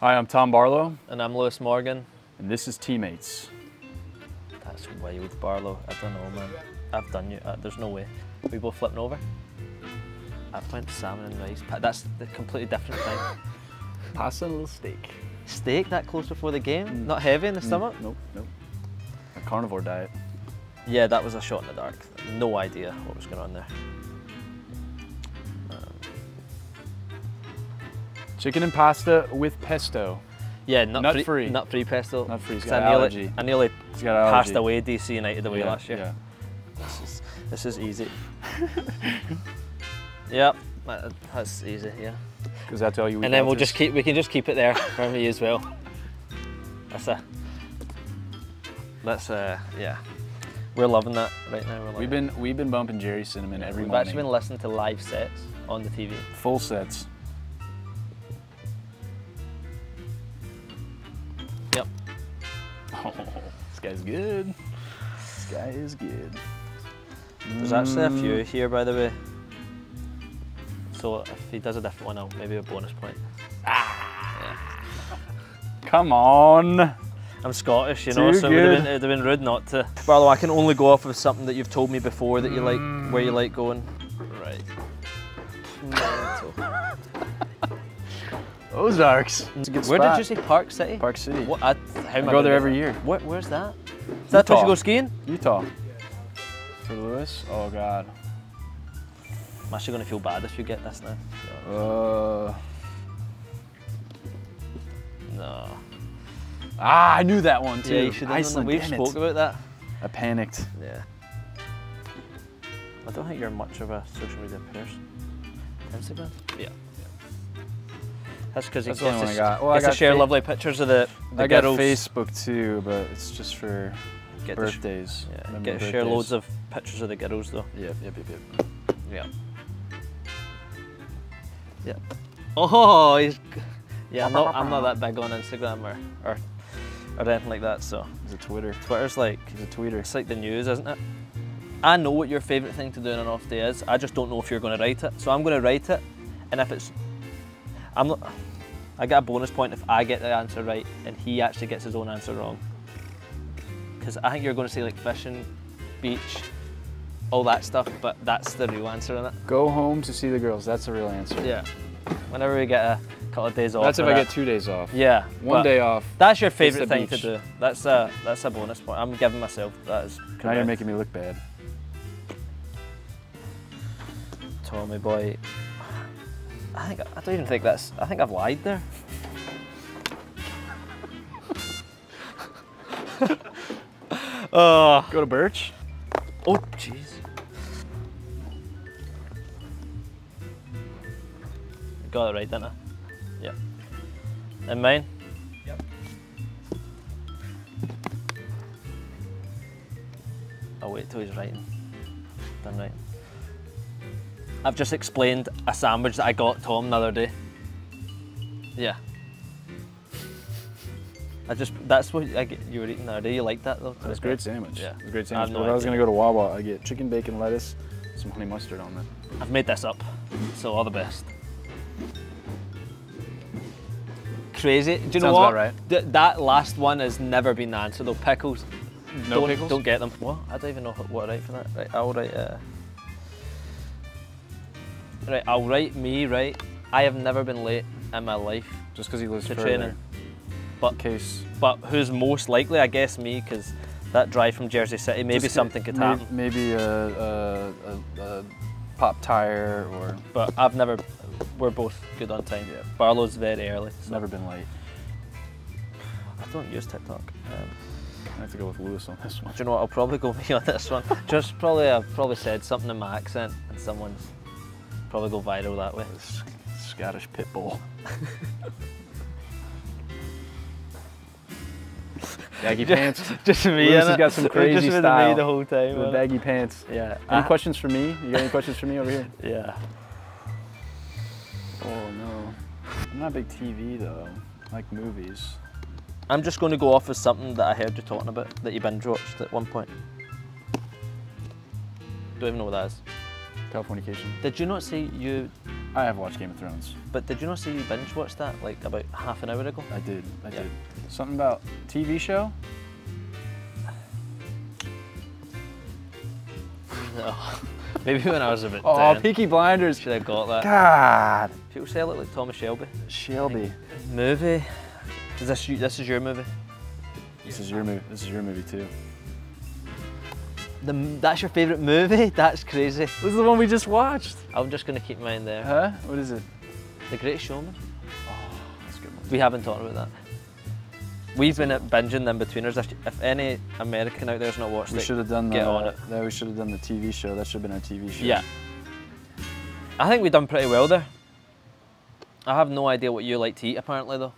Hi, I'm Tom Barlow, And I'm Lewis Morgan. and this is Teammates. That's wild, Barlow. I don't know, man. I've done you. Uh, there's no way. We both flipping over. I've went salmon and rice. That's the completely different thing. Pasta and a little steak. Steak that close before the game? Mm. Not heavy in the Mm, stomach? Nope, nope. A carnivore diet. Yeah, that was a shot in the dark. No idea what was going on there. Chicken and pasta with pesto. yeah, nut, Nut free, free. Nut free pesto. Nut free, he's got I nearly. I nearly He's got passed away DC United away Yeah, last year. Yeah. This is this is easy. yep, that's easy. Yeah. Because that's all you and then we'll just keep we can just keep it there for me as well. That's a that's a yeah. We're loving that right now. We're loving We've been we've been bumping Gerry Cinnamon every We've morning. actually been listening to live sets on the TV. Full sets. Guy's good. This guy is good. There's actually a few Mm, here, by the way. So if he does a different one, I'll maybe a bonus point. Come on. I'm Scottish, you know, Too so it would have been, it'd have been rude not to. Barlow, I can only go off of something that you've told me before that you like, where you like going. Right. Mental. Ozarks. It's a good Where spot. did you say Park City? Park City. What? I, how am I go there every that? year. Where, where's that? Is that where you go skiing? Utah. For Lewis? Oh God. I'm actually going to feel bad if you get this now. Uh, No. ah, I knew that one too. Yeah, you should have. Iceland. We've it. spoke about that. I panicked. Yeah. I don't think you're much of a social media person. Instagram? Yeah. That's because he That's the only gets, one I to, got. Well, I gets to share lovely pictures of the, the I got. Facebook too, but it's just for Get to birthdays. yeah, Remember get to share loads of pictures of the girls though. Yep, yep, yep, yep. Yeah. Yeah. Oh, he's. Yeah, I'm not. I'm not that big on Instagram or or, or anything like that. So It's a Twitter. Twitter's like It's a tweeter. it's like the news, isn't it? I know what your favourite thing to do on an off day is. I just don't know if you're going to write it. So I'm going to write it, and if it's, I'm not. I get a bonus point if I get the answer right and he actually gets his own answer wrong. Because I think you're going to say like fishing, beach, all that stuff, but that's the real answer in it. Go home to see the girls. That's the real answer. Yeah. Whenever we get a couple of days off. That's if I that. get two days off. Yeah. One day off. That's your favourite thing to do. That's a that's a bonus point. I'm giving myself that is. Now you're making me look bad. Tommy boy. I think I don't even think that's. I think I've lied there. oh, Go to Birch. oh, jeez. Got it right, didn't I? Yeah. And mine. Yep. I'll wait till he's writing. Done right. I've just explained a sandwich that I got Tom the other day. Yeah. I just, that's what I get, you were eating the other day. You like that though? That was a great sandwich. Yeah. It was a great I sandwich. no But if I was gonna go to Wawa, I get chicken, bacon, lettuce, some honey mustard on it. I've made this up, so all the best. Crazy. Do you know Sounds what? about right. Th- that last one has never been the answer though. Pickles. No don't, pickles? Don't get them. What? I don't even know what to write for that. Right, I'll write. Uh... Right, I'll write me. Right, I have never been late in my life Just because he lives to further. training. But case. but who's most likely? I guess me, because that drive from Jersey City, maybe just- something could happen. Maybe a, a, a, a pop tire or But I've never. We're both good on time. Yeah. Barlow's very early. So never been late. I don't use TikTok. Um, I have to go with Lewis on this one. Do you know what? I'll probably go me on this one. Just probably, I've probably said something in my accent, and someone's probably go viral that way. Scottish pit bull. Baggy pants. Just me. Lewis has got some crazy Just style me the whole time. The baggy pants. Yeah. Any I- questions for me? You got any questions for me over here? Yeah. Oh no. I'm not a big TV though. I like movies. I'm just going to go off with something that I heard you talking about that you binge watched at one point. Don't even know what that is. Californication. Did you not say you? I have watched Game of Thrones. But did you not see you binge watched that like about half an hour ago? I did. I Yeah. did. Something about TV show? No. Maybe when I was a bit Oh, 10. Peaky Blinders. Should have got that. God. People say I look like Thomas Shelby. Shelby. Movie. Is this you, this is your movie? This is your movie. This is your movie too. The, that's your favourite movie? That's crazy. This is the one we just watched. I'm just gonna keep mine there. Huh? What is it? The Great Showman. Oh, that's a good one. We haven't talked about that. We've been at binging them between us. If if any American out there's not watched We it, should have done the. get on it. We should have done the TV show. That should have been our TV show. Yeah. I think we've done pretty well there. I have no idea what you like to eat apparently though.